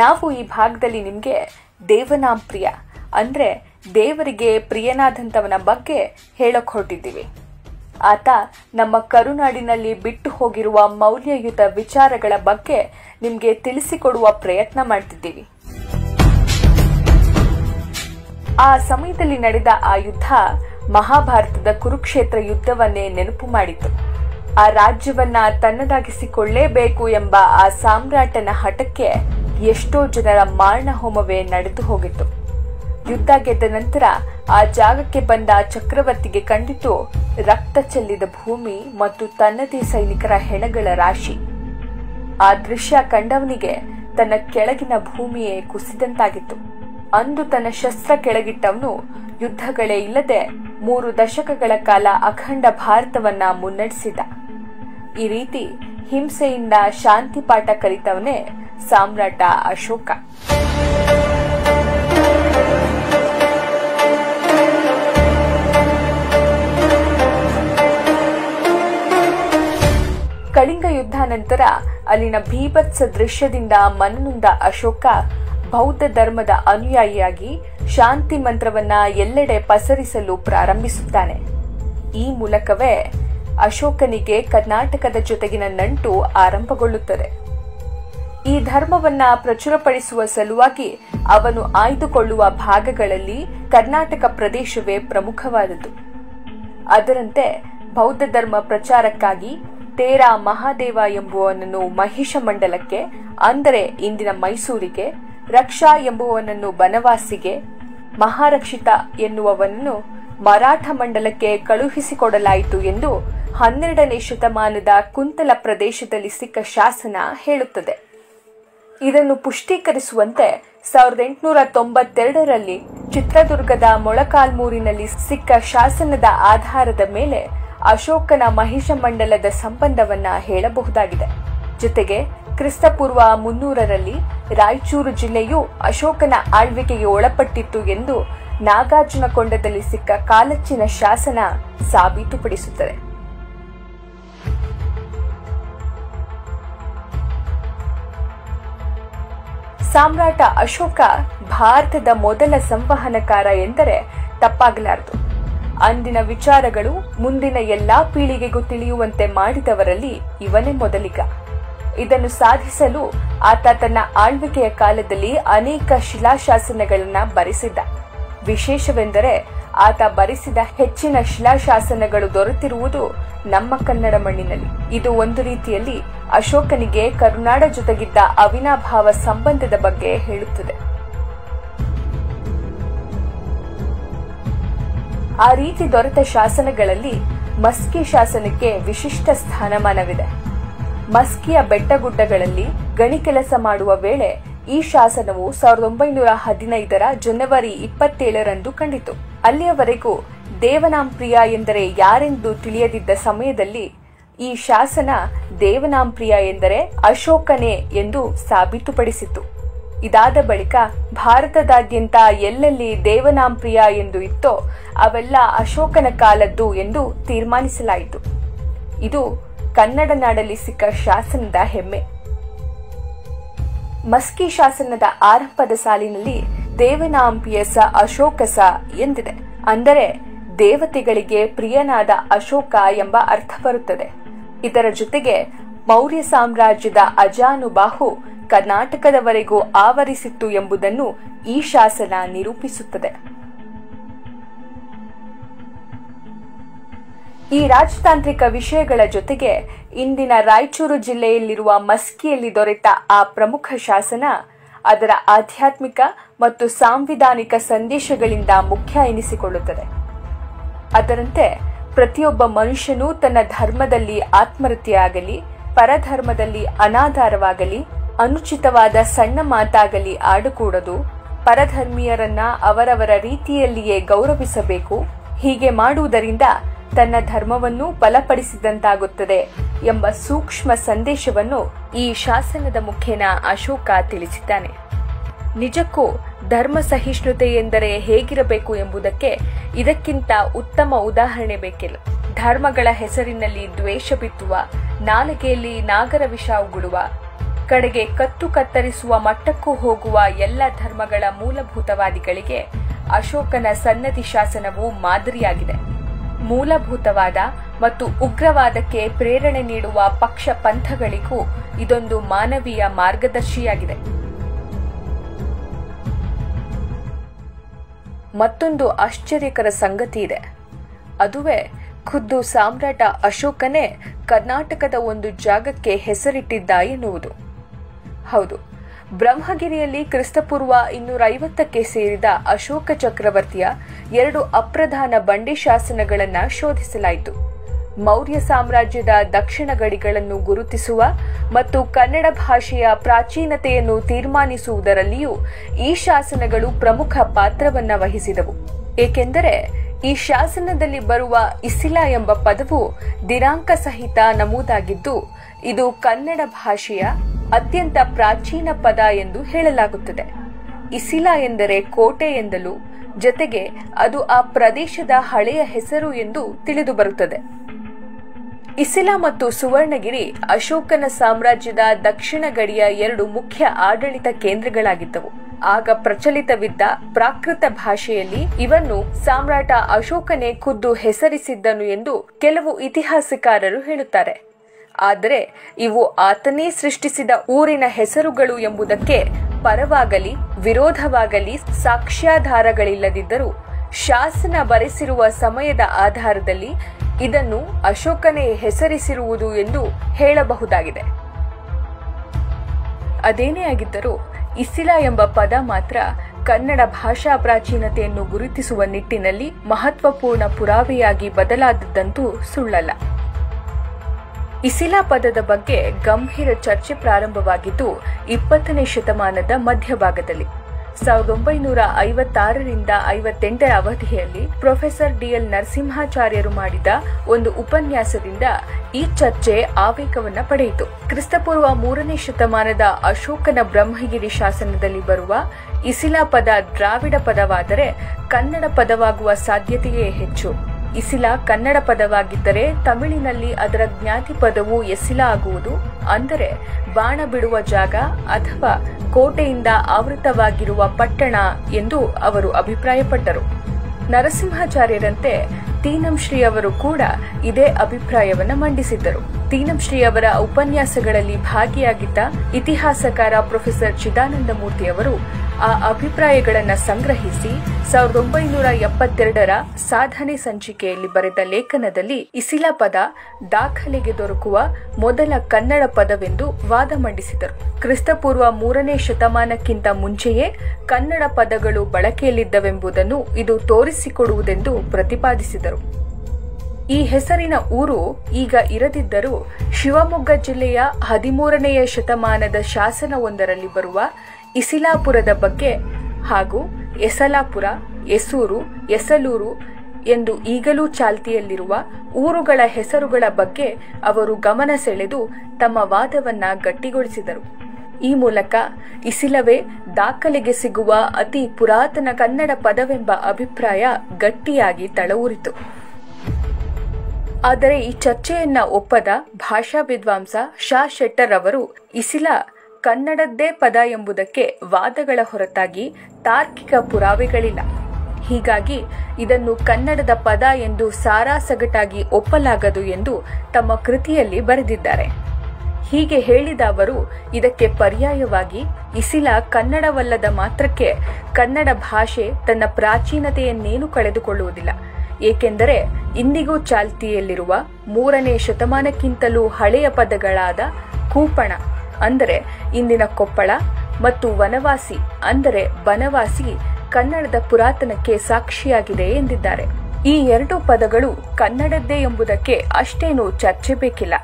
ನಾವು ಈ ಭಾಗದಲ್ಲಿ ನಿಮಗೆ ದೇವನಾಂಪ್ರಿಯ ಅಂದರೆ ದೇವರಿಗೆ ಪ್ರಿಯನಾದಂಥವನ ಬಗ್ಗೆ ಹೇಳಕ್ ಹೊರಟಿದ್ದೀವಿ ಆತ ನಮ್ಮ ಕರುನಾಡಿನಲ್ಲಿ ಬಿಟ್ಟು ಹೋಗಿರುವ ಮೌಲ್ಯಯುತ ವಿಚಾರಗಳ ಬಗ್ಗೆ ನಿಮಗೆ ತಿಳಿಸಿಕೊಡುವ ಪ್ರಯತ್ನ ಮಾಡ್ತಿದ್ದೀವಿ. ಆ ಸಮಯದಲ್ಲಿ ನಡೆದ ಆ ಯುದ್ಧ ಮಹಾಭಾರತದ ಕುರುಕ್ಷೇತ್ರ ಯುದ್ಧವನ್ನೇ ನೆನಪು ಮಾಡಿತು. ಆ ರಾಜ್ಯವನ್ನ ತನ್ನದಾಗಿಸಿಕೊಳ್ಳೇಬೇಕು ಎಂಬ ಆ ಸಾಮ್ರಾಟನ ಹಠಕ್ಕೆ ಎಷ್ಟೋ ಜನರ ಮಾರಣ ಹೋಮವೇ ನಡೆದು ಹೋಗಿತ್ತು. ಯುದ್ಧ ಗೆದ್ದ ನಂತರ ಆ ಜಾಗಕ್ಕೆ ಬಂದ ಚಕ್ರವರ್ತಿಗೆ ಕಂಡಿತು ರಕ್ತ ಚೆಲ್ಲಿದ ಭೂಮಿ ಮತ್ತು ತನ್ನದೇ ಸೈನಿಕರ ಹೆಣಗಳ ರಾಶಿ. ಆ ದೃಶ್ಯ ಕಂಡವನಿಗೆ ತನ್ನ ಕೆಳಗಿನ ಭೂಮಿಯೇ ಕುಸಿದಂತಾಗಿತ್ತು. ಅಂದು ತನ್ನ ಶಸ್ತ್ರ ಕೆಳಗಿಟ್ಟವನು ಯುದ್ಧಗಳೇ ಇಲ್ಲದೆ ಮೂರು ದಶಕಗಳ ಕಾಲ ಅಖಂಡ ಭಾರತವನ್ನ ಮುನ್ನಡೆಸಿದ. ಈ ರೀತಿ ಹಿಂಸೆಯಿಂದ ಶಾಂತಿ ಪಾಠ ಕಲಿತವನೇ ಸಾಮ್ರಾಟ ಅಶೋಕ. ಕಳಿಂಗ ಯುದ್ಧ ನಂತರ ಅಲ್ಲಿನ ಭೀಭತ್ಸ ದೃಶ್ಯದಿಂದ ಮನನೊಂದ ಅಶೋಕ ಬೌದ್ಧ ಧರ್ಮದ ಅನುಯಾಯಿಯಾಗಿ ಶಾಂತಿ ಮಂತ್ರವನ್ನ ಎಲ್ಲೆಡೆ ಪಸರಿಸಲು ಪ್ರಾರಂಭಿಸುತ್ತಾನೆ. ಈ ಮೂಲಕವೇ ಅಶೋಕನಿಗೆ ಕರ್ನಾಟಕದ ಜೊತೆಗಿನ ನಂಟು ಆರಂಭಗೊಳ್ಳುತ್ತದೆ. ಈ ಧರ್ಮವನ್ನ ಪ್ರಚುರಪಡಿಸುವ ಸಲುವಾಗಿ ಅವನು ಆಯ್ದುಕೊಳ್ಳುವ ಭಾಗಗಳಲ್ಲಿ ಕರ್ನಾಟಕ ಪ್ರದೇಶವೇ ಪ್ರಮುಖವಾದದ್ದು. ಅದರಂತೆ ಬೌದ್ಧ ಧರ್ಮ ಪ್ರಚಾರಕ್ಕಾಗಿ ತೇರಾ ಮಹಾದೇವ ಎಂಬುವನನ್ನು ಮಹಿಷ ಮಂಡಲಕ್ಕೆ, ಅಂದರೆ ಇಂದಿನ ಮೈಸೂರಿಗೆ, ರಕ್ಷಾ ಎಂಬುವನನ್ನು ಬನವಾಸಿಗೆ, ಮಹಾರಕ್ಷಿತ ಎನ್ನುವವನನ್ನು ಮರಾಠ ಮಂಡಲಕ್ಕೆ ಕಳುಹಿಸಿಕೊಡಲಾಯಿತು ಎಂದು ಹನ್ನೆರಡನೇ ಶತಮಾನದ ಕುಂತಲ ಪ್ರದೇಶದಲ್ಲಿ ಸಿಕ್ಕ ಶಾಸನ ಹೇಳುತ್ತದೆ. ಇದನ್ನು ಪುಷ್ಟೀಕರಿಸುವಂತೆ ಸಾವಿರದ ಎಂಟುನೂರ ತೊಂಬತ್ತೆರಡರಲ್ಲಿ ಚಿತ್ರದುರ್ಗದ ಮೊಳಕಾಲ್ಮೂರಿನಲ್ಲಿ ಸಿಕ್ಕ ಶಾಸನದ ಆಧಾರದ ಮೇಲೆ ಅಶೋಕನ ಮಹಿಷ ಮಂಡಲದ ಸಂಬಂಧವನ್ನ ಹೇಳಬಹುದಾಗಿದೆ. ಜೊತೆಗೆ ಕ್ರಿಸ್ತಪೂರ್ವ ಮುನ್ನೂರರಲ್ಲಿ ರಾಯಚೂರು ಜಿಲ್ಲೆಯು ಅಶೋಕನ ಆಳ್ವಿಕೆಗೆ ಒಳಪಟ್ಟಿತ್ತು ಎಂದು ನಾಗಾರ್ಜುನಕೊಂಡದಲ್ಲಿ ಸಿಕ್ಕ ಕಾಲಚ್ಚಿನ ಶಾಸನ ಸಾಬೀತುಪಡಿಸುತ್ತದೆ. ಸಾಮ್ರಾಟ ಅಶೋಕ ಭಾರತದ ಮೊದಲ ಸಂವಹನಕಾರ ಎಂದರೆ ತಪ್ಪಾಗಲಾರದು. ಅಂದಿನ ವಿಚಾರಗಳು ಮುಂದಿನ ಎಲ್ಲಾ ಪೀಳಿಗೆಗೂ ತಿಳಿಯುವಂತೆ ಮಾಡಿದವರಲ್ಲಿ ಇವನೇ ಮೊದಲಿಗ. ಇದನ್ನು ಸಾಧಿಸಲು ಆತ ತನ್ನ ಆಳ್ವಿಕೆಯ ಕಾಲದಲ್ಲಿ ಅನೇಕ ಶಿಲಾಶಾಸನಗಳನ್ನು ಬರೆಸಿದ್ದ. ವಿಶೇಷವೆಂದರೆ ಆತ ಬರೆಸಿದ ಹೆಚ್ಚಿನ ಶಿಲಾಶಾಸನಗಳು ದೊರೆತಿರುವುದು ನಮ್ಮ ಕನ್ನಡ ಮಣ್ಣಿನಲ್ಲಿ. ಇದು ಒಂದು ರೀತಿಯಲ್ಲಿ ಅಶೋಕನಿಗೆ ಕರುನಾಡ ಜೊತೆಗಿದ್ದ ಅವಿನಾಭಾವ ಸಂಬಂಧದ ಬಗ್ಗೆ ಹೇಳುತ್ತದೆ. ಆ ರೀತಿ ದೊರೆತ ಶಾಸನಗಳಲ್ಲಿ ಮಸ್ಕಿ ಶಾಸನಕ್ಕೆ ವಿಶಿಷ್ಟ ಸ್ಥಾನಮಾನವಿದೆ. ಮಸ್ಕಿಯ ಬೆಟ್ಟಗುಡ್ಡಗಳಲ್ಲಿ ಗಣಿ ಕೆಲಸ ಮಾಡುವ ವೇಳೆ ಈ ಶಾಸನವು ಸಾವಿರದ ಒಂಬೈನೂರ ಹದಿನೈದರ ಜನವರಿ ಇಪ್ಪತ್ತೇಳರಂದು ಕಂಡಿತು. ಅಲ್ಲಿಯವರೆಗೂ ದೇವನಾಂಪ್ರಿಯ ಎಂದರೆ ಯಾರೆಂದು ತಿಳಿಯದಿದ್ದ ಸಮಯದಲ್ಲಿ ಈ ಶಾಸನ ದೇವನಾಂಪ್ರಿಯ ಎಂದರೆ ಅಶೋಕನೇ ಎಂದು ಸಾಬೀತುಪಡಿಸಿತು. ಇದಾದ ಬಳಿಕ ಭಾರತದಾದ್ಯಂತ ಎಲ್ಲೆಲ್ಲಿ ದೇವನಾಂಪ್ರಿಯ ಎಂದು ಇತ್ತೋ ಅವೆಲ್ಲ ಅಶೋಕನ ಕಾಲದ್ದು ಎಂದು ತೀರ್ಮಾನಿಸಲಾಯಿತು. ಇದು ಕನ್ನಡ ನಾಡಲ್ಲಿ ಸಿಕ್ಕ ಶಾಸನದ ಹೆಮ್ಮೆ. ಮಸ್ಕಿ ಶಾಸನದ ಆರಂಭದ ಸಾಲಿನಲ್ಲಿ ದೇವನಾಂಪಿಯಸ ಅಶೋಕಸ ಎಂದಿದೆ. ಅಂದರೆ ದೇವತೆಗಳಿಗೆ ಪ್ರಿಯನಾದ ಅಶೋಕ ಎಂಬ ಅರ್ಥ ಬರುತ್ತದೆ. ಇದರ ಜೊತೆಗೆ ಮೌರ್ಯ ಸಾಮ್ರಾಜ್ಯದ ಅಜಾನುಬಾಹು ಕರ್ನಾಟಕದವರೆಗೂ ಆವರಿಸಿತ್ತು ಎಂಬುದನ್ನು ಈ ಶಾಸನ ನಿರೂಪಿಸುತ್ತದೆ. ಈ ರಾಜತಾಂತ್ರಿಕ ವಿಷಯಗಳ ಜೊತೆಗೆ ಇಂದಿನ ರಾಯಚೂರು ಜಿಲ್ಲೆಯಲ್ಲಿರುವ ಮಸ್ಕಿಯಲ್ಲಿ ದೊರೆತ ಆ ಪ್ರಮುಖ ಶಾಸನ ಅದರ ಆಧ್ಯಾತ್ಮಿಕ ಮತ್ತು ಸಾಂವಿಧಾನಿಕ ಸಂದೇಶಗಳಿಂದ ಮುಖ್ಯ ಎನಿಸಿಕೊಳ್ಳುತ್ತದೆ. ಅದರಂತೆ ಪ್ರತಿಯೊಬ್ಬ ಮನುಷ್ಯನೂ ತನ್ನ ಧರ್ಮದಲ್ಲಿ ಆತ್ಮಹತ್ಯೆಯಾಗಲಿ, ಪರಧರ್ಮದಲ್ಲಿ ಅನಾಧಾರವಾಗಲಿ, ಅನುಚಿತವಾದ ಸಣ್ಣ ಮಾತಾಗಲಿ ಆಡಕೂಡದು, ಪರಧರ್ಮೀಯರನ್ನ ಅವರವರ ರೀತಿಯಲ್ಲಿಯೇ ಗೌರವಿಸಬೇಕು, ಹೀಗೆ ಮಾಡುವುದರಿಂದ ತನ್ನ ಧರ್ಮವನ್ನು ಬಲಪಡಿಸಿದಂತಾಗುತ್ತದೆ ಎಂಬ ಸೂಕ್ಷ್ಮ ಸಂದೇಶವನ್ನು ಈ ಶಾಸನದ ಮುಖೇನ ಅಶೋಕ ತಿಳಿಸಿದ್ದಾನೆ. ನಿಜಕ್ಕೂ ಧರ್ಮ ಸಹಿಷ್ಣುತೆ ಎಂದರೆ ಹೇಗಿರಬೇಕು ಎಂಬುದಕ್ಕೆ ಇದಕ್ಕಿಂತ ಉತ್ತಮ ಉದಾಹರಣೆ ಬೇಕಿಲ್ಲ. ಧರ್ಮಗಳ ಹೆಸರಿನಲ್ಲಿ ದ್ವೇಷ ಬಿತ್ತುವ, ನಾಲಿಗೆಯಲ್ಲಿ ನಾಗರ ವಿಷ ಉಗುಳುವ, ಕಡೆಗೆ ಕತ್ತು ಕತ್ತರಿಸುವ ಮಟ್ಟಕ್ಕೂ ಹೋಗುವ ಎಲ್ಲ ಧರ್ಮಗಳ ಮೂಲಭೂತವಾದಿಗಳಿಗೆ ಅಶೋಕನ ಸನ್ನತಿ ಶಾಸನವು ಮಾದರಿಯಾಗಿದೆ. ಮೂಲಭೂತವಾದ ಮತ್ತು ಉಗ್ರವಾದಕ್ಕೆ ಪ್ರೇರಣೆ ನೀಡುವ ಪಕ್ಷ ಪಂಥಗಳಿಗೂ ಇದೊಂದು ಮಾನವೀಯ ಮಾರ್ಗದರ್ಶಿಯಾಗಿದೆ. ಮತ್ತೊಂದು ಆಶ್ಚರ್ಯಕರ ಸಂಗತಿ ಇದೆ. ಅದುವೇ ಖುದ್ದು ಸಾಮ್ರಾಟ ಅಶೋಕನೇ ಕರ್ನಾಟಕದ ಒಂದು ಜಾಗಕ್ಕೆ ಹೆಸರಿಟ್ಟಿದ್ದ ಎನ್ನುವುದು. ಹೌದು ಬ್ರಹ್ಮಗಿರಿಯಲ್ಲಿ ಕ್ರಿಸ್ತಪೂರ್ವ ಇನ್ನೂರ ಐವತ್ತಕ್ಕೆ ಸೇರಿದ ಅಶೋಕ ಚಕ್ರವರ್ತಿಯ ಎರಡು ಅಪ್ರಧಾನ ಬಂಡಿ ಶಾಸನಗಳನ್ನು ಶೋಧಿಸಲಾಯಿತು. ಮೌರ್ಯ ಸಾಮ್ರಾಜ್ಯದ ದಕ್ಷಿಣ ಗಡಿಗಳನ್ನು ಗುರುತಿಸುವ ಮತ್ತು ಕನ್ನಡ ಭಾಷೆಯ ಪ್ರಾಚೀನತೆಯನ್ನು ತೀರ್ಮಾನಿಸುವುದರಲ್ಲಿಯೂ ಈ ಶಾಸನಗಳು ಪ್ರಮುಖ ಪಾತ್ರವನ್ನು ವಹಿಸಿದವು. ಏಕೆಂದರೆ ಈ ಶಾಸನದಲ್ಲಿ ಬರುವ ಇಸಿಲಾ ಎಂಬ ಪದವು ದಿನಾಂಕ ಸಹಿತ ನಮೂದಾಗಿದ್ದು, ಇದು ಕನ್ನಡ ಭಾಷೆಯ ಅತ್ಯಂತ ಪ್ರಾಚೀನ ಪದ ಎಂದು ಹೇಳಲಾಗುತ್ತದೆ. ಇಸಿಲ ಎಂದರೆ ಕೋಟೆ ಎಂದಲೂ, ಜೊತೆಗೆ ಅದು ಆ ಪ್ರದೇಶದ ಹಳೆಯ ಹೆಸರು ಎಂದು ತಿಳಿದು ಬರುತ್ತದೆ ಇಸಿಲ ಮತ್ತು ಸುವರ್ಣಗಿರಿ ಅಶೋಕನ ಸಾಮ್ರಾಜ್ಯದ ದಕ್ಷಿಣ ಗಡಿಯ ಎರಡು ಮುಖ್ಯ ಆಡಳಿತ ಕೇಂದ್ರಗಳಾಗಿದ್ದವು. ಆಗ ಪ್ರಚಲಿತವಿದ್ದ ಪ್ರಾಕೃತ ಭಾಷೆಯಲ್ಲಿ ಇವನ್ನು ಸಾಮ್ರಾಟ ಅಶೋಕನೇ ಖುದ್ದು ಹೆಸರಿಸಿದ್ದನು ಎಂದು ಕೆಲವು ಇತಿಹಾಸಕಾರರು ಹೇಳುತ್ತಾರೆ. ಆದರೆ ಇವು ಆತನೇ ಸೃಷ್ಟಿಸಿದ ಊರಿನ ಹೆಸರುಗಳು ಎಂಬುದಕ್ಕೆ ಪರವಾಗಲಿ, ವಿರೋಧವಾಗಲಿ ಸಾಕ್ಷ್ಯಾಧಾರಗಳಿಲ್ಲದಿದ್ದರೂ ಶಾಸನ ಬರೆಸಿರುವ ಸಮಯದ ಆಧಾರದಲ್ಲಿ ಇದನ್ನು ಅಶೋಕನೇ ಹೆಸರಿಸಿರುವುದು ಎಂದು ಹೇಳಬಹುದಾಗಿದೆ. ಅದೇನೇ ಆಗಿದ್ದರೂ ಇಸಿಲ ಎಂಬ ಪದ ಮಾತ್ರ ಕನ್ನಡ ಭಾಷಾ ಪ್ರಾಚೀನತೆಯನ್ನು ಗುರುತಿಸುವ ನಿಟ್ಟಿನಲ್ಲಿ ಮಹತ್ವಪೂರ್ಣ ಪುರಾವೆಯಾಗಿ ಬದಲಾದದ್ದಂತೂ ಸುಳ್ಳಲ್ಲ. ಇಸಿಲಾ ಪದದ ಬಗ್ಗೆ ಗಂಭೀರ ಚರ್ಚೆ ಪ್ರಾರಂಭವಾಗಿದ್ದು, ಇಪ್ಪತ್ತನೇ ಶತಮಾನದ ಮಧ್ಯಭಾಗದಲ್ಲಿ. ಸಾವಿರದ ಒಂಬೈನೂರ ಐವತ್ತಾರರಿಂದ ಐವತ್ತೆಂಟರ ಅವಧಿಯಲ್ಲಿ ಪ್ರೊಫೆಸರ್ ಡಿಎಲ್ ನರಸಿಂಹಾಚಾರ್ಯರು ಮಾಡಿದ ಒಂದು ಉಪನ್ಯಾಸದಿಂದ ಈ ಚರ್ಚೆ ಆವೇಗವನ್ನ ಪಡೆಯಿತು. ಕ್ರಿಸ್ತಪೂರ್ವ ಮೂರನೇ ಶತಮಾನದ ಅಶೋಕನ ಬ್ರಹ್ಮಗಿರಿ ಶಾಸನದಲ್ಲಿ ಬರುವ ಇಸಿಲಾ ಪದ ದ್ರಾವಿಡ ಪದವಾದರೆ ಕನ್ನಡ ಪದವಾಗುವ ಸಾಧ್ಯತೆಯೇ ಹೆಚ್ಚು. ಇಸಿಲ ಕನ್ನಡ ಪದವಾಗಿದ್ದರೆ ತಮಿಳಿನಲ್ಲಿ ಅದರ ಜ್ಞಾತಿ ಪದವು ಎಸಿಲ ಆಗುವುದು. ಅಂದರೆ ಬಾಣ ಬಿಡುವ ಜಾಗ ಅಥವಾ ಕೋಟೆಯಿಂದ ಆವೃತವಾಗಿರುವ ಪಟ್ಟಣ ಎಂದು ಅವರು ಅಭಿಪ್ರಾಯಪಟ್ಟರು. ನರಸಿಂಹಾಚಾರ್ಯರಂತೆ ತೀನಂಶ್ರೀ ಅವರು ಕೂಡ ಇದೇ ಅಭಿಪ್ರಾಯವನ್ನು ಮಂಡಿಸಿದ್ದರು. ತೀನಂಶ್ರೀ ಅವರ ಉಪನ್ಯಾಸಗಳಲ್ಲಿ ಭಾಗಿಯಾಗಿದ್ದ ಇತಿಹಾಸಕಾರ ಪ್ರೊಫೆಸರ್ ಚಿದಾನಂದ ಮೂರ್ತಿ ಅವರು ಆ ಅಭಿಪ್ರಾಯಗಳನ್ನು ಸಂಗ್ರಹಿಸಿ ಸಾವಿರದ ಒಂಬೈನೂರ ಎಪ್ಪತ್ತೆರಡರ ಸಾಧನೆ ಸಂಚಿಕೆಯಲ್ಲಿ ಬರೆದ ಲೇಖನದಲ್ಲಿ ಇಸಿಲ ಪದ ದಾಖಲೆಗೆ ದೊರಕುವ ಮೊದಲ ಕನ್ನಡ ಪದವೆಂದು ವಾದ ಮಂಡಿಸಿದರು. ಕ್ರಿಸ್ತಪೂರ್ವ ಮೂರನೇ ಶತಮಾನಕ್ಕಿಂತ ಮುಂಚೆಯೇ ಕನ್ನಡ ಪದಗಳು ಬಳಕೆಯಲ್ಲಿದ್ದವೆಂಬುದನ್ನು ಇದು ತೋರಿಸಿಕೊಡುವುದೆಂದು ಪ್ರತಿಪಾದಿಸಿದರು. ಈ ಹೆಸರಿನ ಊರು ಈಗ ಇರದಿದ್ದರೂ ಶಿವಮೊಗ್ಗ ಜಿಲ್ಲೆಯ ಹದಿಮೂರನೆಯ ಶತಮಾನದ ಶಾಸನವೊಂದರಲ್ಲಿ ಬರುವ ಇಸಿಲಾಪುರದ ಬಗ್ಗೆ ಹಾಗೂ ಎಸಲಾಪುರ, ಎಸೂರು, ಎಸಲೂರು ಎಂದು ಈಗಲೂ ಚಾಲ್ತಿಯಲ್ಲಿರುವ ಊರುಗಳ ಹೆಸರುಗಳ ಬಗ್ಗೆ ಅವರು ಗಮನ ಸೆಳೆದು ತಮ್ಮ ವಾದವನ್ನ ಗಟ್ಟಿಗೊಳಿಸಿದರು. ಈ ಮೂಲಕ ಇಸಿಲವೇ ದಾಖಲೆಗೆ ಸಿಗುವ ಅತಿ ಪುರಾತನ ಕನ್ನಡ ಪದವೆಂಬ ಅಭಿಪ್ರಾಯ ಗಟ್ಟಿಯಾಗಿ ತಳವೂರಿತು. ಆದರೆ ಈ ಚರ್ಚೆಯನ್ನ ಒಪ್ಪದ ಭಾಷಾ ವಿದ್ವಾಂಸ ಶಾ ಶೆಟ್ಟರ್ ಅವರು ಇಸಿಲ ಕನ್ನಡದ್ದೇ ಪದ ಎಂಬುದಕ್ಕೆ ವಾದಗಳ ಹೊರತಾಗಿ ತಾರ್ಕಿಕ ಪುರಾವೆಗಳಿಲ್ಲ. ಹೀಗಾಗಿ ಇದನ್ನು ಕನ್ನಡದ ಪದ ಎಂದು ಸಾರಾಸಗಟಾಗಿ ಒಪ್ಪಲಾಗದು ಎಂದು ತಮ್ಮ ಕೃತಿಯಲ್ಲಿ ಬರೆದಿದ್ದಾರೆ. ಹೀಗೆ ಹೇಳಿದ ಅವರು, ಇದಕ್ಕೆ ಪರ್ಯಾಯವಾಗಿ ಇಸಿಲ ಕನ್ನಡವಲ್ಲದ ಮಾತ್ರಕ್ಕೆ ಕನ್ನಡ ಭಾಷೆ ತನ್ನ ಪ್ರಾಚೀನತೆಯನ್ನೇನು ಕಳೆದುಕೊಳ್ಳುವುದಿಲ್ಲ. ಏಕೆಂದರೆ ಇಂದಿಗೂ ಚಾಲ್ತಿಯಲ್ಲಿರುವ ಮೂರನೇ ಶತಮಾನಕ್ಕಿಂತಲೂ ಹಳೆಯ ಪದಗಳಾದ ಕೂಪಣ ಅಂದರೆ ಇಂದಿನ ಕೊಪ್ಪಳ ಮತ್ತು ವನವಾಸಿ ಅಂದರೆ ಬನವಾಸಿ ಕನ್ನಡದ ಪುರಾತನಕ್ಕೆ ಸಾಕ್ಷಿಯಾಗಿದೆ ಎಂದಿದ್ದಾರೆ. ಈ ಎರಡು ಪದಗಳು ಕನ್ನಡದ್ದೇ ಎಂಬುದಕ್ಕೆ ಅಷ್ಟೇನೂ ಚರ್ಚೆ ಬೇಕಿಲ್ಲ.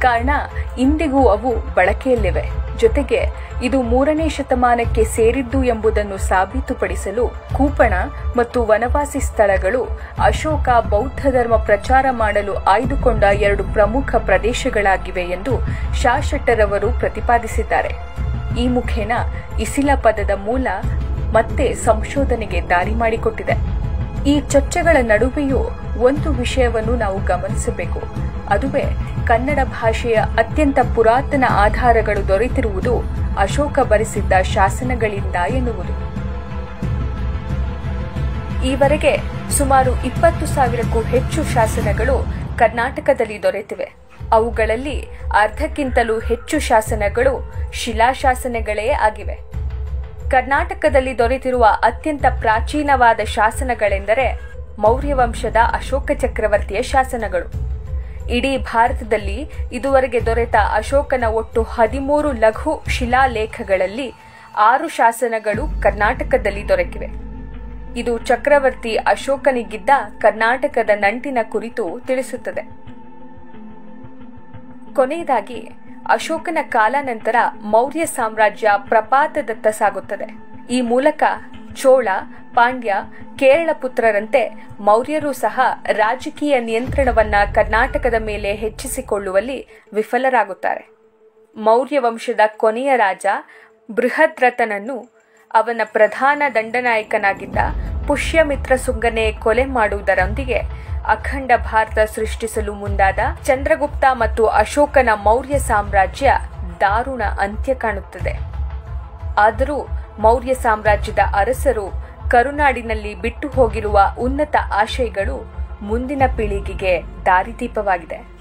ಕಾರಣ ಇಂದಿಗೂ ಅವು ಬಳಕೆಯಲ್ಲಿವೆ. ಜೊತೆಗೆ ಇದು ಮೂರನೇ ಶತಮಾನಕ್ಕೆ ಸೇರಿದ್ದು ಎಂಬುದನ್ನು ಸಾಬೀತುಪಡಿಸಲು ಕೂಪಣ ಮತ್ತು ವನವಾಸಿ ಸ್ಥಳಗಳು ಅಶೋಕ ಬೌದ್ಧ ಧರ್ಮ ಪ್ರಚಾರ ಮಾಡಲು ಆಯ್ದುಕೊಂಡ ಎರಡು ಪ್ರಮುಖ ಪ್ರದೇಶಗಳಾಗಿವೆ ಎಂದು ಶಾಶೆಟ್ಟರವರು ಪ್ರತಿಪಾದಿಸಿದ್ದಾರೆ. ಈ ಮುಖೇನ ಇಸಿಲ ಪದದ ಮೂಲ ಮತ್ತೆ ಸಂಶೋಧನೆಗೆ ದಾರಿ ಮಾಡಿಕೊಟ್ಟಿದೆ. ಈ ಚರ್ಚೆಗಳ ನಡುವೆಯೂ ಒಂದು ವಿಷಯವನ್ನು ನಾವು ಗಮನಿಸಬೇಕು. ಅದುವೇ ಕನ್ನಡ ಭಾಷೆಯ ಅತ್ಯಂತ ಪುರಾತನ ಆಧಾರಗಳು ದೊರೆತಿರುವುದು ಅಶೋಕ ಬರೆಸಿದ್ದ ಶಾಸನಗಳಿಂದ ಎನ್ನುವುದು. ಈವರೆಗೆ ಸುಮಾರು ಇಪ್ಪತ್ತು ಸಾವಿರಕ್ಕೂ ಹೆಚ್ಚು ಶಾಸನಗಳು ಕರ್ನಾಟಕದಲ್ಲಿ ದೊರೆತಿವೆ. ಅವುಗಳಲ್ಲಿ ಅರ್ಧಕ್ಕಿಂತಲೂ ಹೆಚ್ಚು ಶಾಸನಗಳು ಶಿಲಾಶಾಸನಗಳೇ ಆಗಿವೆ. ಕರ್ನಾಟಕದಲ್ಲಿ ದೊರೆತಿರುವ ಅತ್ಯಂತ ಪ್ರಾಚೀನವಾದ ಶಾಸನಗಳೆಂದರೆ ಮೌರ್ಯ ವಂಶದ ಅಶೋಕ ಚಕ್ರವರ್ತಿಯ ಶಾಸನಗಳು. ಇಡೀ ಭಾರತದಲ್ಲಿ ಇದುವರೆಗೆ ದೊರೆತ ಅಶೋಕನ ಒಟ್ಟು ಹದಿಮೂರು ಲಘು ಶಿಲಾಲೇಖಗಳಲ್ಲಿ ಆರು ಶಾಸನಗಳು ಕರ್ನಾಟಕದಲ್ಲಿ ದೊರಕಿವೆ. ಇದು ಚಕ್ರವರ್ತಿ ಅಶೋಕನಿಗಿದ್ದ ಕರ್ನಾಟಕದ ನಂಟಿನ ಕುರಿತು ತಿಳಿಸುತ್ತದೆ. ಕೊನೆಯದಾಗಿ, ಅಶೋಕನ ಕಾಲಾನಂತರ ಮೌರ್ಯ ಸಾಮ್ರಾಜ್ಯ ಪ್ರಪಾತದತ್ತ ಸಾಗುತ್ತದೆ. ಈ ಮೂಲಕ ಚೋಳ, ಪಾಂಡ್ಯ, ಕೇರಳ ಪುತ್ರರಂತೆ ಮೌರ್ಯರು ಸಹ ರಾಜಕೀಯ ನಿಯಂತ್ರಣವನ್ನ ಕರ್ನಾಟಕದ ಮೇಲೆ ಹೆಚ್ಚಿಸಿಕೊಳ್ಳುವಲ್ಲಿ ವಿಫಲರಾಗುತ್ತಾರೆ. ಮೌರ್ಯ ವಂಶದ ಕೊನೆಯ ರಾಜ ಬೃಹದ್ರಥನನ್ನು ಅವನ ಪ್ರಧಾನ ದಂಡನಾಯಕನಾಗಿದ್ದ ಪುಷ್ಯಮಿತ್ರ ಸುಂಗನೆ ಕೊಲೆ ಮಾಡುವುದರೊಂದಿಗೆ ಅಖಂಡ ಭಾರತ ಸೃಷ್ಟಿಸಲು ಮುಂದಾದ ಚಂದ್ರಗುಪ್ತ ಮತ್ತು ಅಶೋಕನ ಮೌರ್ಯ ಸಾಮ್ರಾಜ್ಯ ದಾರುಣ ಅಂತ್ಯ ಕಾಣುತ್ತದೆ. ಆದರೂ ಮೌರ್ಯ ಸಾಮ್ರಾಜ್ಯದ ಅರಸರು ಕರುನಾಡಿನಲ್ಲಿ ಬಿಟ್ಟು ಹೋಗಿರುವ ಉನ್ನತ ಆಶಯಗಳು ಮುಂದಿನ ಪೀಳಿಗೆಗೆ ದಾರಿದೀಪವಾಗಿದೆ.